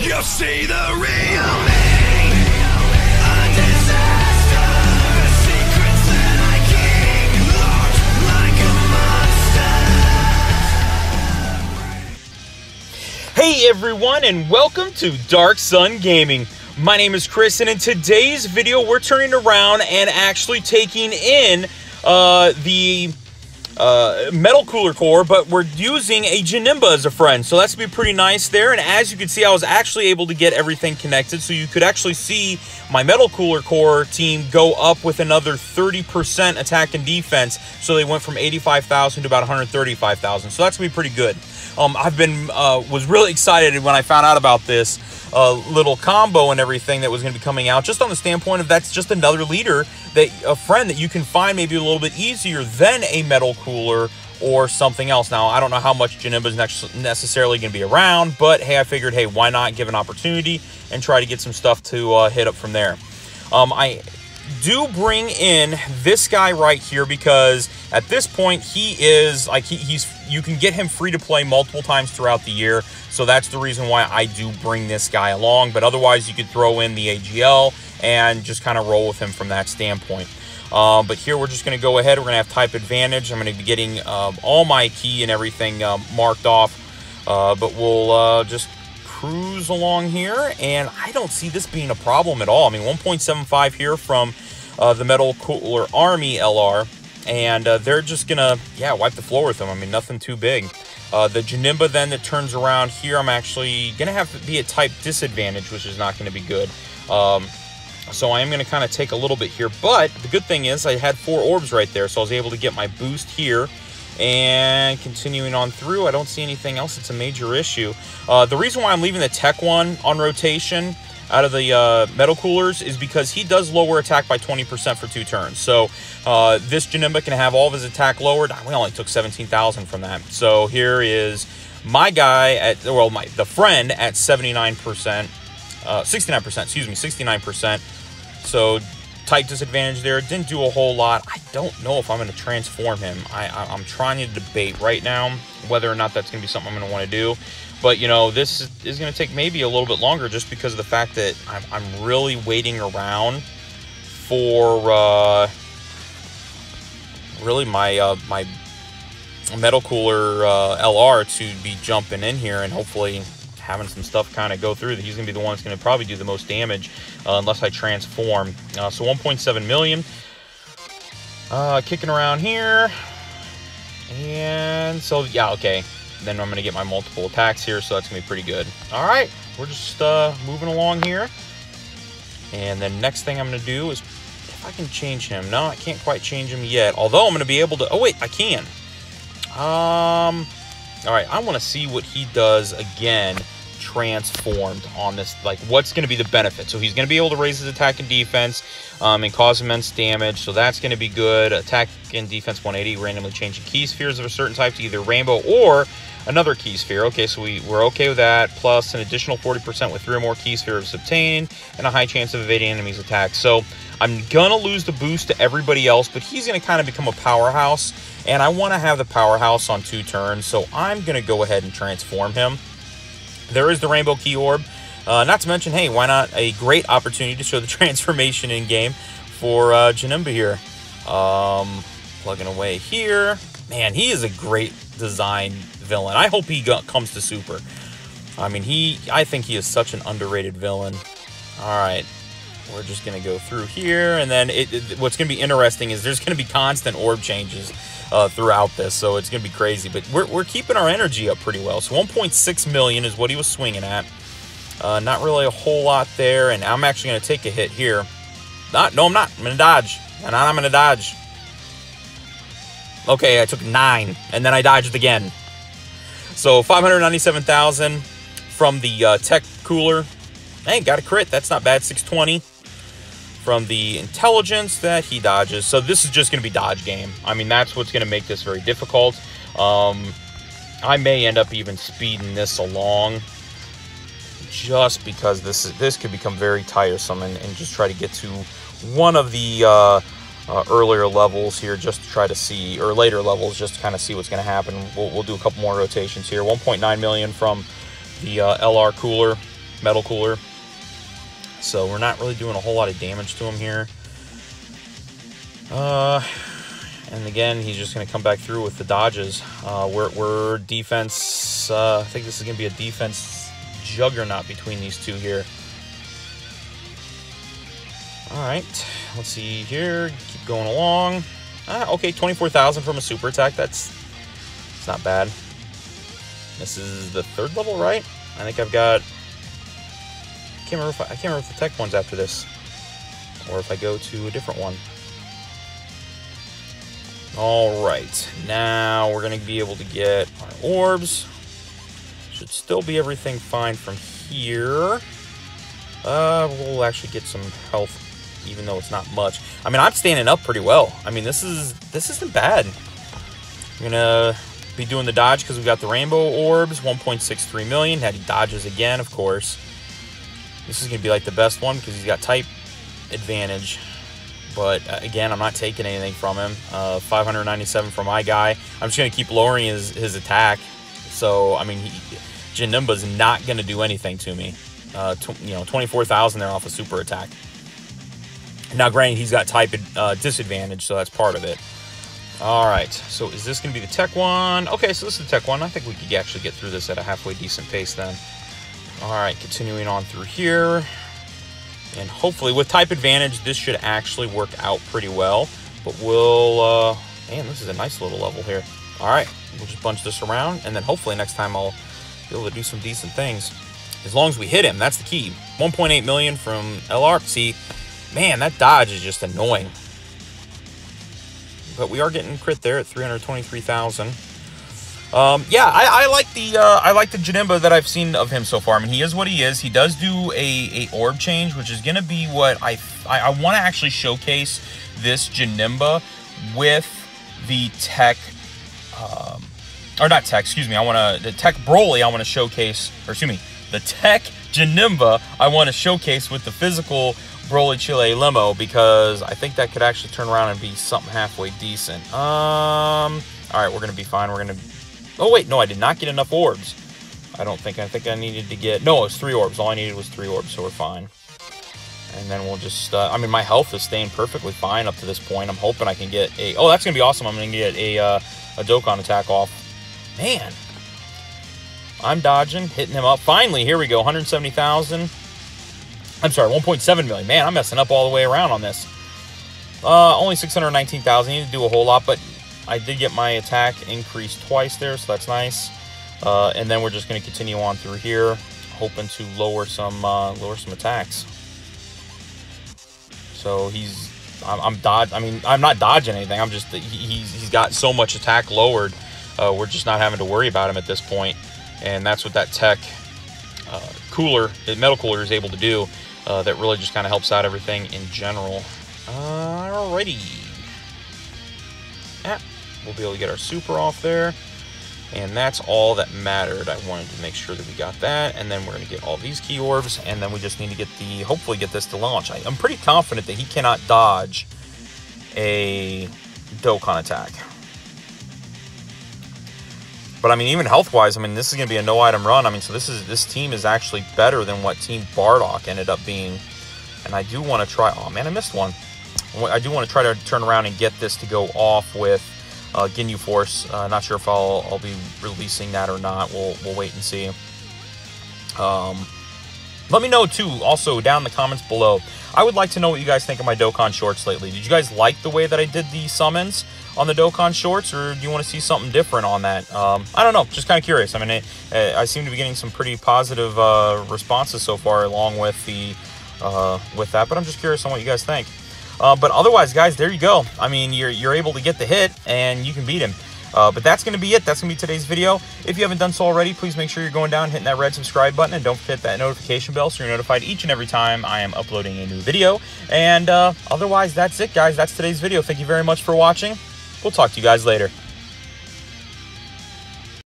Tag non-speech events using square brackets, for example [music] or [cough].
You'll see the real me. Hey everyone, and welcome to Darkson Gaming. My name is Chris, and in today's video, we're turning around and actually taking in uh, the uh, Metal Cooler Corps, but we're using a Janemba as a friend. So that's gonna be pretty nice there. And as you can see, I was actually able to get everything connected. So you could actually see my Metal Cooler Corps team go up with another 30% attack and defense. So they went from 85,000 to about 135,000. So that's gonna be pretty good. Um, I've been, uh, was really excited when I found out about this uh, little combo and everything that was going to be coming out, just on the standpoint of that's just another leader that a friend that you can find maybe a little bit easier than a metal cooler or something else. Now, I don't know how much Janemba is necessarily going to be around, but hey, I figured, hey, why not give an opportunity and try to get some stuff to uh, hit up from there. Um, I do bring in this guy right here because at this point he is like he, he's you can get him free to play multiple times throughout the year so that's the reason why i do bring this guy along but otherwise you could throw in the agl and just kind of roll with him from that standpoint um, but here we're just going to go ahead we're going to have type advantage i'm going to be getting uh, all my key and everything uh, marked off uh, but we'll uh, just cruise along here, and I don't see this being a problem at all. I mean, 1.75 here from uh, the Metal Cooler Army LR, and uh, they're just gonna, yeah, wipe the floor with them. I mean, nothing too big. Uh, the Janemba then that turns around here, I'm actually gonna have to be a type disadvantage, which is not gonna be good. So I am going to kind of take a little bit here. But the good thing is I had four orbs right there. So I was able to get my boost here. And continuing on through, I don't see anything else that's a major issue. Uh, the reason why I'm leaving the Tech one on rotation out of the uh, metal coolers is because he does lower attack by 20% for two turns. So uh, this Janemba can have all of his attack lowered. We only took 17,000 from that. So here is my guy at, well, my the friend at 79%, uh, 69%, excuse me, 69%. So type disadvantage there. Didn't do a whole lot. I don't know if I'm going to transform him. I, I, am trying to debate right now whether or not that's going to be something I'm going to want to do. But, you know, this is, is going to take maybe a little bit longer just because of the fact that I'm, I'm really waiting around for uh, really my uh, my metal cooler uh, LR to be jumping in here and hopefully having some stuff kind of go through. He's going to be the one that's going to probably do the most damage uh, unless I transform. Uh, so 1.7 million. Uh, kicking around here. And so, yeah, okay. Then I'm going to get my multiple attacks here, so that's going to be pretty good. All right, we're just uh, moving along here. And then next thing I'm going to do is, if I can change him. No, I can't quite change him yet. Although I'm going to be able to, oh wait, I can. Um, all right, I want to see what he does again transformed on this like what's going to be the benefit? So he's going to be able to raise his attack and defense um, and cause immense damage so that's going to be good. Attack and defense 180 randomly changing Ki spheres of a certain type to either rainbow or another Ki sphere. Okay so we, we're okay with that plus an additional 40% with three or more Ki spheres obtained and a high chance of evading enemies attacks. So i'm gonna lose the boost to everybody else but he's gonna kind of become a powerhouse and i want to have the powerhouse on two turns so i'm gonna go ahead and transform him there is the Rainbow Ki Orb. Uh, not to mention, hey, why not a great opportunity to show the [laughs] transformation in game for uh, Janemba here. Um, plugging away here. Man, he is a great design villain. I hope he comes to Super. I mean, he. I think he is such an underrated villain. All right, we're just gonna go through here, and then it, it, what's gonna be interesting is there's gonna be constant orb changes uh, throughout this, so it's going to be crazy. But we're, we're keeping our energy up pretty well. So 1.6 million is what he was swinging at. Uh, not really a whole lot there, and I'm actually going to take a hit here. Not, no, I'm not. I'm going to dodge. And I'm going to dodge. Okay, I took nine, and then I dodged again. So 597,000 from the uh, tech cooler. Hey, got a crit. That's not bad. 620 from the intelligence that he dodges. So this is just going to be dodge game. I mean, that's what's going to make this very difficult. Um, I may end up even speeding this along just because this is, this could become very tiresome and, and just try to get to one of the uh, uh, earlier levels here just to try to see, or later levels just to kind of see what's going to happen. We'll, we'll, do a couple more rotations here. 1.9 million from the uh, LR cooler. metal cooler. So we're not really doing a whole lot of damage to him here. Uh, and again, he's just going to come back through with the dodges. Uh, we're, we're defense. Uh, I think this is going to be a defense juggernaut between these two here. All right, let's see here. Keep going along. Ah, okay, 24,000 from a super attack. That's it's not bad. This is the third level, right? I think I've got. I can't remember if I, I can't remember if the tech one's after this, or if I go to a different one. All right, now we're gonna be able to get our orbs. Should still be everything fine from here. Uh, we'll actually get some health, even though it's not much. I mean, I'm standing up pretty well. I mean, this is this isn't bad. I'm gonna be doing the dodge because we got the rainbow orbs, 1.63 million. Had he dodges again, of course. This is gonna be like the best one because he's got type advantage. But uh, again, I'm not taking anything from him. Uh, 597 for my guy. I'm just gonna keep lowering his his attack. So I mean, he, not gonna do anything to me. Uh, tw- you know, 24,000 there off a super attack. Now, granted, he's got type uh, disadvantage, so that's part of it. All right, so is this going to be the tech one? Okay, so this is the tech one. I think we could actually get through this at a halfway decent pace then. All right, continuing on through here. And hopefully with type advantage, this should actually work out pretty well. But we'll, uh, man, this is a nice little level here. All right, we'll just bunch this around, and then hopefully next time I'll be able to do some decent things. As long as we hit him, that's the key. 1.8 million from LR. See, man, that dodge is just annoying. But we are getting crit there at 323,000. Um, yeah, I, I like the uh, I like the Janemba that I've seen of him so far. I mean, he is what he is. He does do a, a orb change, which is gonna be what I I, I want to actually showcase this Janemba with the tech, um, or not tech. Excuse me. I want to the tech Broly. I want to showcase, or excuse me, the tech Janemba. I want to showcase with the physical Broly Chile limo because I think that could actually turn around and be something halfway decent. Um. All right, we're gonna be fine. We're gonna Oh, wait, no, I did not get enough orbs. I don't think, I think I needed to get, no, it was three orbs. All I needed was three orbs, so we're fine. And then we'll just, uh, I mean, my health is staying perfectly fine up to this point. I'm hoping I can get a, oh, that's going to be awesome. I'm going to get a, uh, a Dokkan attack off. Man. I'm dodging, hitting him up. Finally, here we go, 170,000. I'm sorry, 1.7 million. Man, I'm messing up all the way around on this. Uh, only 619,000. Need to do a whole lot, but I did get my attack increased twice there, so that's nice. Uh, and then we're just going to continue on through here, hoping to lower some uh, lower some attacks. So he's, I'm, I'm dodge. I mean, I'm not dodging anything. I'm just he's he's got so much attack lowered. Uh, we're just not having to worry about him at this point, and that's what that tech uh, cooler, metal cooler, is able to do. Uh, that really just kind of helps out everything in general. Alrighty. We'll be able to get our super off there. And that's all that mattered. I wanted to make sure that we got that. And then we're going to get all these Ki orbs. And then we just need to get the, hopefully get this to launch. I, I'm pretty confident that he cannot dodge a Dokkan attack. But I mean, even health-wise, I mean, this is going to be a no-item run. I mean, so this is this team is actually better than what Team Bardock ended up being. And I do want to try. Oh man, I missed one. I do want to try to turn around and get this to go off with uh, Ginyu Force. Uh, not sure if I'll I'll be releasing that or not. We'll we'll wait and see. Um, let me know too. Also down in the comments below. I would like to know what you guys think of my Dokkan shorts lately. Did you guys like the way that I did the summons on the Dokkan shorts, or do you want to see something different on that? Um, I don't know. Just kind of curious. I mean, I, I, seem to be getting some pretty positive uh, responses so far, along with the uh, with that. But I'm just curious on what you guys think. Uh, but otherwise, guys, there you go. I mean, you're you're able to get the hit, and you can beat him. Uh, but that's going to be it. That's going to be today's video. If you haven't done so already, please make sure you're going down, hitting that red subscribe button, and don't forget that notification bell so you're notified each and every time I am uploading a new video. And uh, otherwise, that's it, guys. That's today's video. Thank you very much for watching. We'll talk to you guys later.